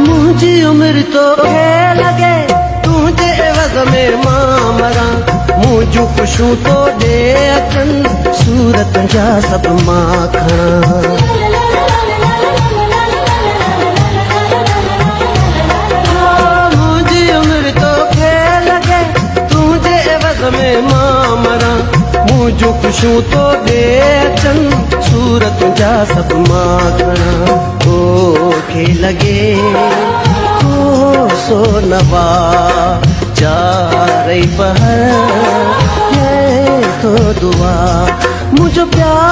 ख़ुशियूं तुंहिंजे अवज़ में मामर تو ख़ुशियूं तो ॾे सूरत जा सभु माखण लगे ओ सोनवा चार बहर ये तो दुआ मुझे प्यार